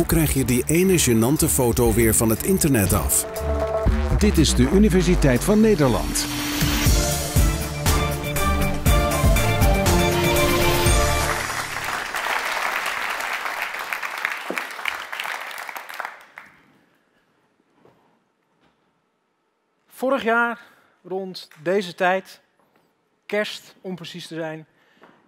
Hoe krijg je die ene gênante foto weer van het internet af? Dit is de Universiteit van Nederland. Vorig jaar, rond deze tijd, kerst om precies te zijn,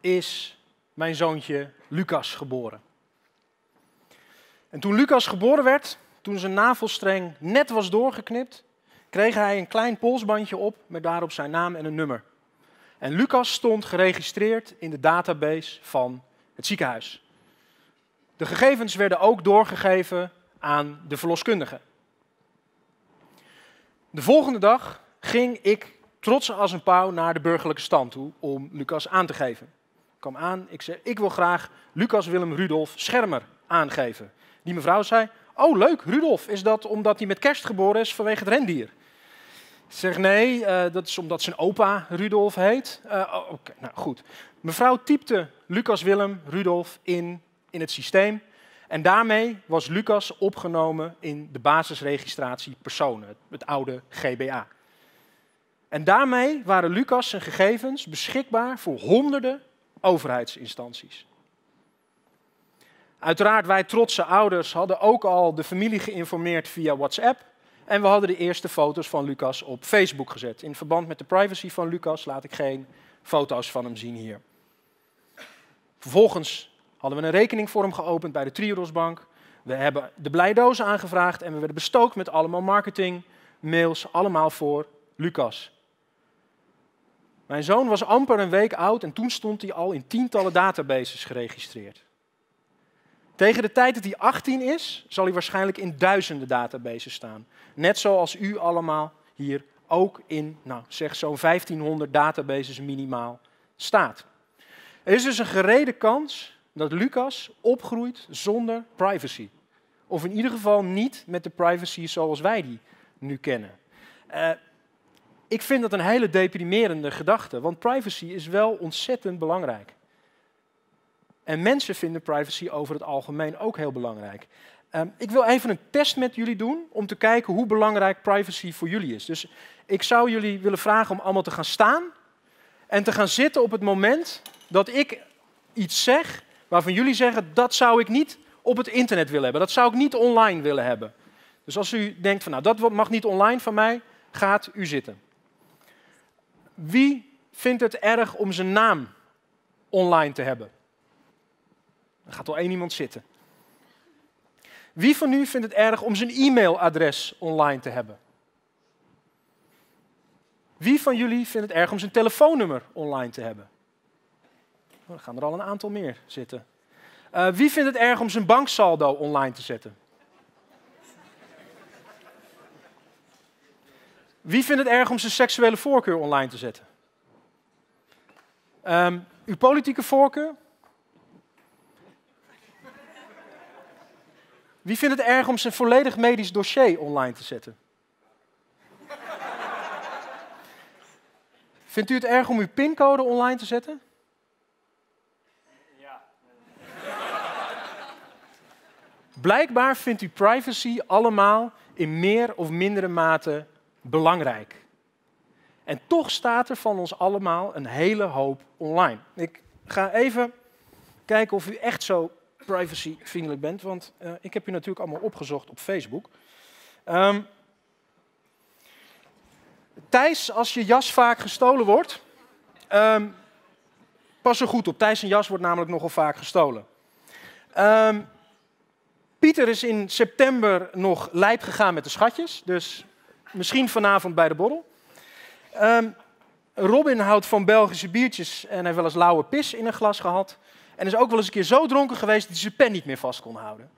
is mijn zoontje Lucas geboren. En toen Lucas geboren werd, toen zijn navelstreng net was doorgeknipt, kreeg hij een klein polsbandje op met daarop zijn naam en een nummer. En Lucas stond geregistreerd in de database van het ziekenhuis. De gegevens werden ook doorgegeven aan de verloskundige. De volgende dag ging ik trots als een pauw naar de burgerlijke stand toe om Lucas aan te geven. Ik kwam aan, ik zei, ik wil graag Lucas Willem Rudolf Schermer aangeven. Die mevrouw zei, oh leuk, Rudolf, is dat omdat hij met kerst geboren is vanwege het rendier? Zeg, nee, uh, dat is omdat zijn opa Rudolf heet. Uh, Oké, okay, nou goed. Mevrouw typte Lucas Willem Rudolf in, in het systeem. En daarmee was Lucas opgenomen in de basisregistratie personen, het oude GBA. En daarmee waren Lucas zijn gegevens beschikbaar voor honderden overheidsinstanties. Uiteraard, wij trotse ouders hadden ook al de familie geïnformeerd via WhatsApp. En we hadden de eerste foto's van Lucas op Facebook gezet. In verband met de privacy van Lucas laat ik geen foto's van hem zien hier. Vervolgens hadden we een rekening voor hem geopend bij de Triodosbank. We hebben de blijdoos aangevraagd en we werden bestookt met allemaal marketing, mails, allemaal voor Lucas. Mijn zoon was amper een week oud en toen stond hij al in tientallen databases geregistreerd. Tegen de tijd dat hij 18 is, zal hij waarschijnlijk in duizenden databases staan. Net zoals u allemaal hier ook in, nou zeg zo'n 1500 databases minimaal staat. Er is dus een gerede kans dat Lucas opgroeit zonder privacy. Of in ieder geval niet met de privacy zoals wij die nu kennen. Uh, ik vind dat een hele deprimerende gedachte, want privacy is wel ontzettend belangrijk. En mensen vinden privacy over het algemeen ook heel belangrijk. Um, ik wil even een test met jullie doen om te kijken hoe belangrijk privacy voor jullie is. Dus ik zou jullie willen vragen om allemaal te gaan staan en te gaan zitten op het moment dat ik iets zeg waarvan jullie zeggen dat zou ik niet op het internet willen hebben. Dat zou ik niet online willen hebben. Dus als u denkt van nou dat mag niet online van mij, gaat u zitten. Wie vindt het erg om zijn naam online te hebben? Er gaat al één iemand zitten. Wie van u vindt het erg om zijn e-mailadres online te hebben? Wie van jullie vindt het erg om zijn telefoonnummer online te hebben? Oh, er gaan er al een aantal meer zitten. Uh, wie vindt het erg om zijn banksaldo online te zetten? Wie vindt het erg om zijn seksuele voorkeur online te zetten? Um, uw politieke voorkeur? Wie vindt het erg om zijn volledig medisch dossier online te zetten? Vindt u het erg om uw pincode online te zetten? Ja. Blijkbaar vindt u privacy allemaal in meer of mindere mate belangrijk. En toch staat er van ons allemaal een hele hoop online. Ik ga even kijken of u echt zo privacyvriendelijk bent, want uh, ik heb u natuurlijk allemaal opgezocht op Facebook. Um, Thijs, als je jas vaak gestolen wordt, um, pas er goed op. Thijs' jas wordt namelijk nogal vaak gestolen. Um, Pieter is in september nog lijp gegaan met de schatjes, dus misschien vanavond bij de borrel. Robin houdt van Belgische biertjes en heeft wel eens lauwe pis in een glas gehad. En is ook wel eens een keer zo dronken geweest dat hij zijn pen niet meer vast kon houden.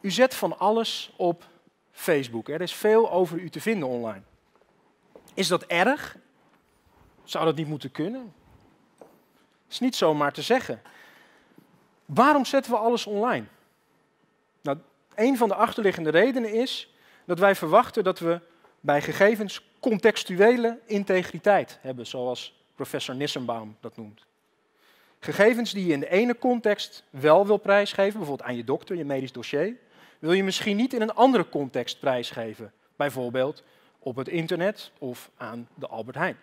U zet van alles op Facebook. Er is veel over u te vinden online. Is dat erg? Zou dat niet moeten kunnen? is niet zomaar te zeggen. Waarom zetten we alles online? Nou, een van de achterliggende redenen is dat wij verwachten dat we bij gegevens contextuele integriteit hebben, zoals professor Nissenbaum dat noemt. Gegevens die je in de ene context wel wil prijsgeven, bijvoorbeeld aan je dokter, je medisch dossier, wil je misschien niet in een andere context prijsgeven. Bijvoorbeeld op het internet of aan de Albert Heijn.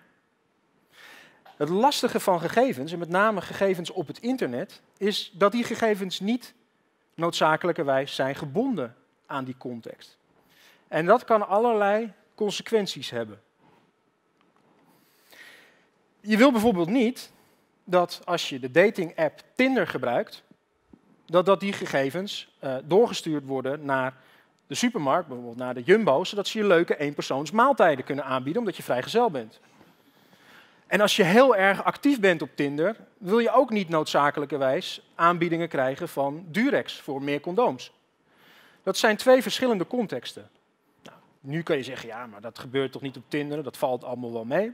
Het lastige van gegevens, en met name gegevens op het internet, is dat die gegevens niet noodzakelijkerwijs zijn gebonden aan die context. En dat kan allerlei consequenties hebben. Je wil bijvoorbeeld niet dat als je de dating-app Tinder gebruikt, dat, dat die gegevens uh, doorgestuurd worden naar de supermarkt, bijvoorbeeld naar de Jumbo, zodat ze je leuke eenpersoons maaltijden kunnen aanbieden, omdat je vrijgezel bent. En als je heel erg actief bent op Tinder, wil je ook niet noodzakelijkerwijs aanbiedingen krijgen van Durex voor meer condooms. Dat zijn twee verschillende contexten. Nou, nu kan je zeggen, ja, maar dat gebeurt toch niet op Tinder, dat valt allemaal wel mee.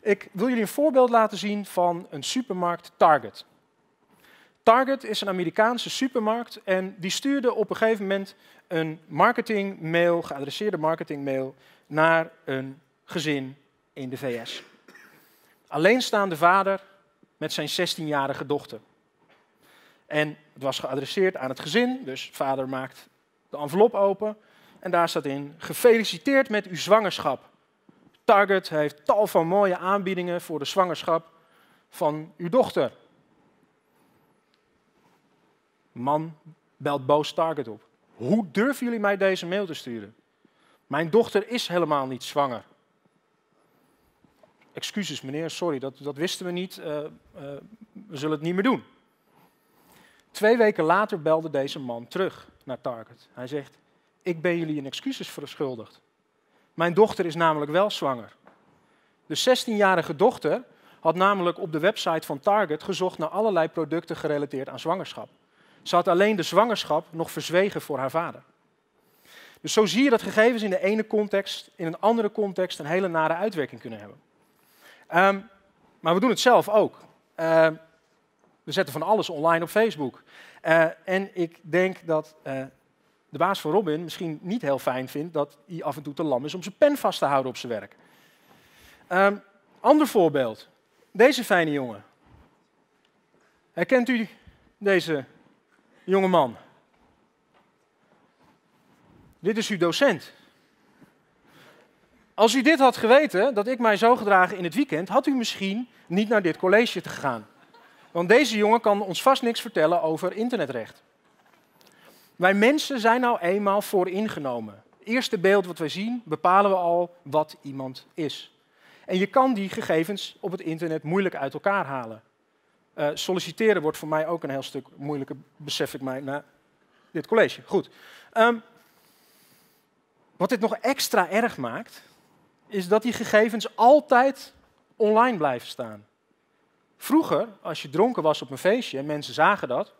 Ik wil jullie een voorbeeld laten zien van een supermarkt Target. Target is een Amerikaanse supermarkt en die stuurde op een gegeven moment een marketingmail, geadresseerde marketingmail, naar een gezin in de VS. Alleenstaande vader met zijn 16-jarige dochter. En het was geadresseerd aan het gezin, dus vader maakt de envelop open en daar staat in: Gefeliciteerd met uw zwangerschap. Target heeft tal van mooie aanbiedingen voor de zwangerschap van uw dochter. Man belt boos Target op. Hoe durven jullie mij deze mail te sturen? Mijn dochter is helemaal niet zwanger. Excuses meneer, sorry, dat, dat wisten we niet. Uh, uh, we zullen het niet meer doen. Twee weken later belde deze man terug naar Target. Hij zegt, ik ben jullie een excuses verschuldigd. Mijn dochter is namelijk wel zwanger. De 16-jarige dochter had namelijk op de website van Target gezocht naar allerlei producten gerelateerd aan zwangerschap. Ze had alleen de zwangerschap nog verzwegen voor haar vader. Dus zo zie je dat gegevens in de ene context, in een andere context, een hele nare uitwerking kunnen hebben. Um, maar we doen het zelf ook. Uh, we zetten van alles online op Facebook. Uh, en ik denk dat uh, de baas van Robin misschien niet heel fijn vindt dat hij af en toe te lam is om zijn pen vast te houden op zijn werk. Um, ander voorbeeld. Deze fijne jongen. Herkent u deze jonge man? Dit is uw docent. Als u dit had geweten, dat ik mij zo gedragen in het weekend, had u misschien niet naar dit college te gegaan. Want deze jongen kan ons vast niks vertellen over internetrecht. Wij mensen zijn nou eenmaal vooringenomen. Het eerste beeld wat wij zien, bepalen we al wat iemand is. En je kan die gegevens op het internet moeilijk uit elkaar halen. Uh, solliciteren wordt voor mij ook een heel stuk moeilijker, besef ik mij na dit college. Goed. Um, wat dit nog extra erg maakt, is dat die gegevens altijd online blijven staan. Vroeger, als je dronken was op een feestje en mensen zagen dat,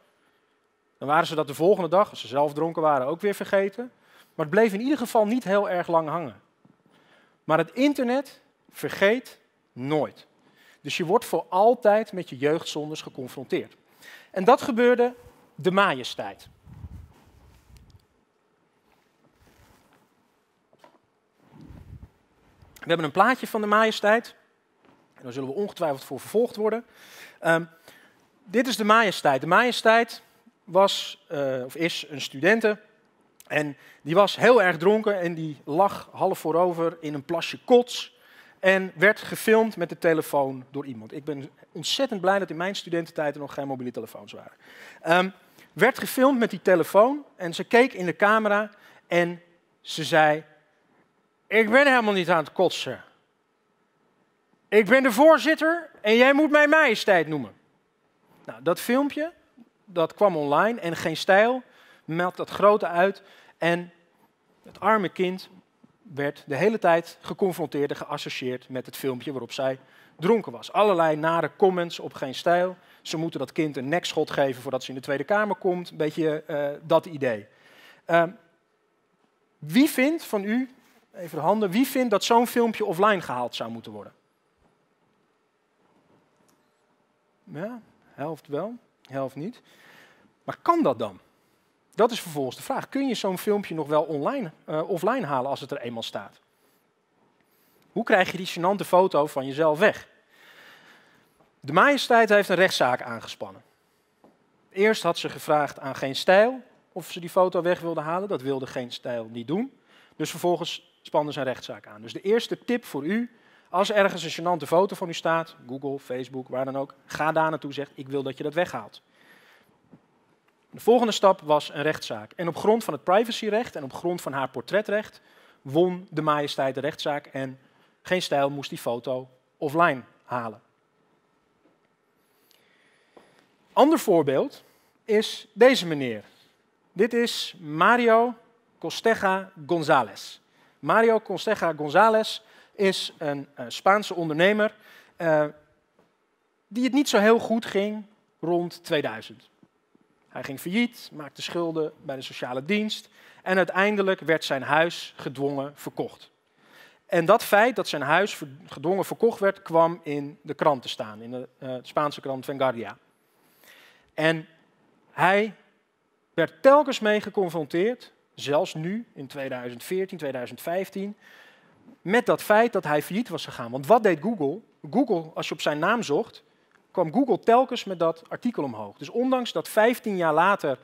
dan waren ze dat de volgende dag, als ze zelf dronken waren, ook weer vergeten. Maar het bleef in ieder geval niet heel erg lang hangen. Maar het internet vergeet nooit. Dus je wordt voor altijd met je jeugdzondes geconfronteerd. En dat gebeurde de majesteit. We hebben een plaatje van de majesteit. Daar zullen we ongetwijfeld voor vervolgd worden. Um, dit is de majesteit. De majesteit was, uh, of is een studente. En die was heel erg dronken en die lag half voorover in een plasje kots. En werd gefilmd met de telefoon door iemand. Ik ben ontzettend blij dat in mijn studententijd er nog geen mobiele telefoons waren. Um, werd gefilmd met die telefoon en ze keek in de camera en ze zei: Ik ben helemaal niet aan het kotsen. Ik ben de voorzitter en jij moet mij majesteit noemen. Nou, dat filmpje dat kwam online en geen stijl meldt dat grote uit. En het arme kind werd de hele tijd geconfronteerd en geassocieerd met het filmpje waarop zij dronken was. Allerlei nare comments op geen stijl. Ze moeten dat kind een nekschot geven voordat ze in de Tweede Kamer komt. Een beetje uh, dat idee. Uh, wie vindt van u, even de handen, wie vindt dat zo'n filmpje offline gehaald zou moeten worden? Ja, helft wel, helft niet. Maar kan dat dan? Dat is vervolgens de vraag. Kun je zo'n filmpje nog wel online, uh, offline halen als het er eenmaal staat? Hoe krijg je die gênante foto van jezelf weg? De majesteit heeft een rechtszaak aangespannen. Eerst had ze gevraagd aan Geen Stijl of ze die foto weg wilde halen. Dat wilde Geen Stijl niet doen. Dus vervolgens spannen ze een rechtszaak aan. Dus de eerste tip voor u, als er ergens een gênante foto van u staat, Google, Facebook, waar dan ook, ga daar naartoe, zegt ik wil dat je dat weghaalt. De volgende stap was een rechtszaak. En op grond van het privacyrecht en op grond van haar portretrecht won de majesteit de rechtszaak en geen stijl moest die foto offline halen. Ander voorbeeld is deze meneer. Dit is Mario Costeja González. Mario Costeja González is een uh, Spaanse ondernemer uh, die het niet zo heel goed ging rond 2000. Hij ging failliet, maakte schulden bij de sociale dienst en uiteindelijk werd zijn huis gedwongen verkocht. En dat feit dat zijn huis gedwongen verkocht werd, kwam in de krant te staan, in de uh, Spaanse krant Vanguardia. En hij werd telkens mee geconfronteerd, zelfs nu in 2014, 2015, met dat feit dat hij failliet was gegaan. Want wat deed Google? Google, als je op zijn naam zocht, kwam Google telkens met dat artikel omhoog. Dus ondanks dat 15 jaar later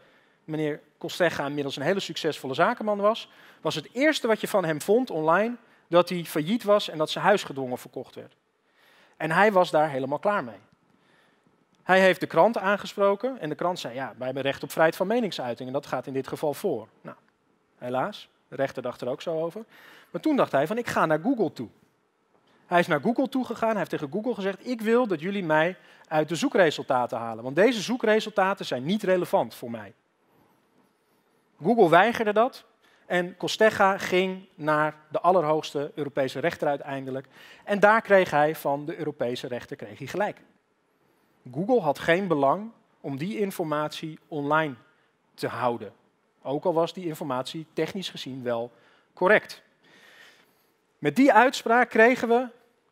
meneer Costega inmiddels een hele succesvolle zakenman was, was het eerste wat je van hem vond online dat hij failliet was en dat zijn huis gedwongen verkocht werd. En hij was daar helemaal klaar mee. Hij heeft de krant aangesproken en de krant zei, ja, wij hebben recht op vrijheid van meningsuiting en dat gaat in dit geval voor. Nou, helaas, rechter dacht er ook zo over. Maar toen dacht hij van, ik ga naar Google toe. Hij is naar Google toegegaan, hij heeft tegen Google gezegd, ik wil dat jullie mij uit de zoekresultaten halen, want deze zoekresultaten zijn niet relevant voor mij. Google weigerde dat en Costega ging naar de allerhoogste Europese rechter uiteindelijk. En daar kreeg hij van de Europese rechter kreeg hij gelijk. Google had geen belang om die informatie online te houden. Ook al was die informatie technisch gezien wel correct. Met die uitspraak kregen we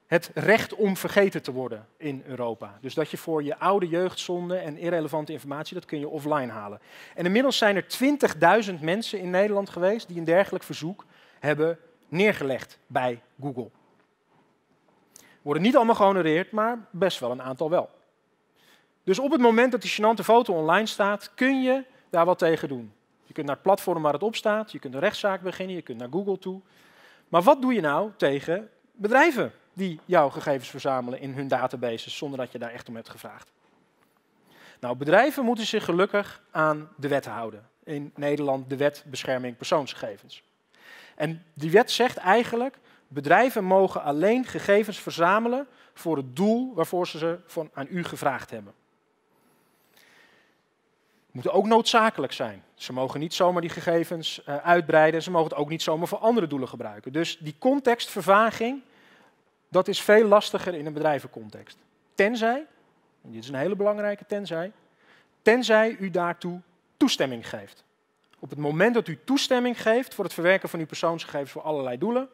het recht om vergeten te worden in Europa. Dus dat je voor je oude jeugdzonde en irrelevante informatie, dat kun je offline halen. En inmiddels zijn er 20.000 mensen in Nederland geweest die een dergelijk verzoek hebben neergelegd bij Google. Worden niet allemaal gehonoreerd, maar best wel een aantal wel. Dus op het moment dat die gênante foto online staat, kun je daar wat tegen doen. Je kunt naar het platform waar het op staat, je kunt een rechtszaak beginnen, je kunt naar Google toe. Maar wat doe je nou tegen bedrijven die jouw gegevens verzamelen in hun databases zonder dat je daar echt om hebt gevraagd? Nou, bedrijven moeten zich gelukkig aan de wet houden. In Nederland de wet bescherming persoonsgegevens. En die wet zegt eigenlijk, bedrijven mogen alleen gegevens verzamelen voor het doel waarvoor ze ze van aan u gevraagd hebben moeten ook noodzakelijk zijn. Ze mogen niet zomaar die gegevens uh, uitbreiden, ze mogen het ook niet zomaar voor andere doelen gebruiken. Dus die contextvervaging, dat is veel lastiger in een bedrijvencontext. Tenzij, en dit is een hele belangrijke tenzij, tenzij u daartoe toestemming geeft. Op het moment dat u toestemming geeft voor het verwerken van uw persoonsgegevens voor allerlei doelen,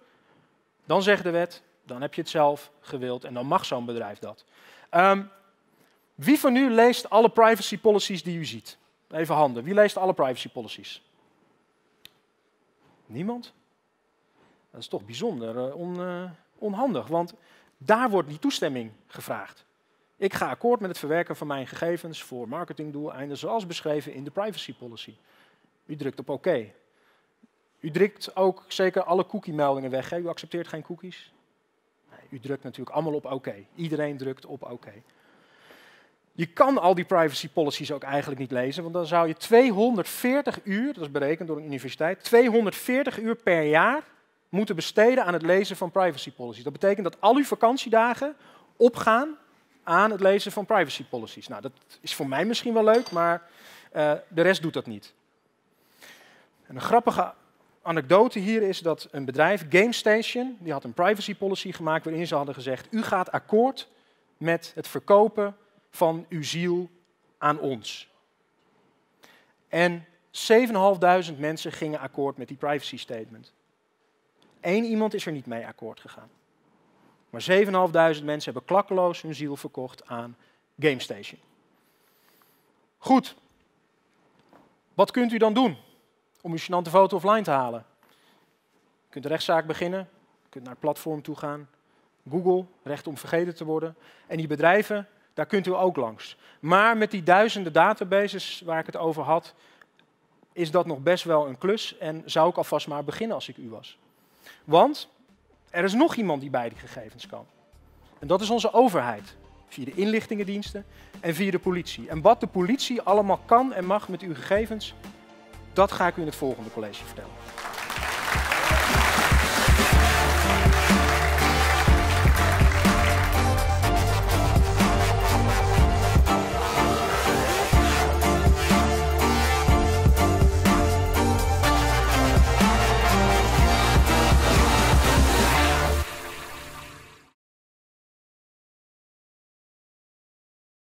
dan zegt de wet, dan heb je het zelf gewild en dan mag zo'n bedrijf dat. Um, wie van u leest alle privacy policies die u ziet? Even handen. Wie leest alle privacy policies? Niemand? Dat is toch bijzonder uh, on, uh, onhandig, want daar wordt die toestemming gevraagd. Ik ga akkoord met het verwerken van mijn gegevens voor marketingdoeleinden zoals beschreven in de privacy policy. U drukt op oké. U drukt ook zeker alle cookie-meldingen weg. Hè? U accepteert geen cookies? Nee, u drukt natuurlijk allemaal op oké. Iedereen drukt op oké. Je kan al die privacy policies ook eigenlijk niet lezen, want dan zou je 240 uur, dat is berekend door een universiteit, 240 uur per jaar moeten besteden aan het lezen van privacy policies. Dat betekent dat al uw vakantiedagen opgaan aan het lezen van privacy policies. Nou, dat is voor mij misschien wel leuk, maar uh, de rest doet dat niet. En een grappige anekdote hier is dat een bedrijf, GameStation, die had een privacy policy gemaakt waarin ze hadden gezegd, u gaat akkoord met het verkopen van uw ziel aan ons. En 7.500 mensen gingen akkoord met die privacy statement. Eén iemand is er niet mee akkoord gegaan. Maar 7.500 mensen hebben klakkeloos hun ziel verkocht aan GameStation. Goed. Wat kunt u dan doen om uw gênante foto offline te halen? U kunt de rechtszaak beginnen, u kunt naar het platform toe gaan. Google, recht om vergeten te worden. En die bedrijven Daar kunt u ook langs. Maar met die duizenden databases waar ik het over had, is dat nog best wel een klus en zou ik alvast maar beginnen als ik u was. Want er is nog iemand die bij die gegevens kan. En dat is onze overheid, via de inlichtingendiensten en via de politie. En wat de politie allemaal kan en mag met uw gegevens, dat ga ik u in het volgende college vertellen.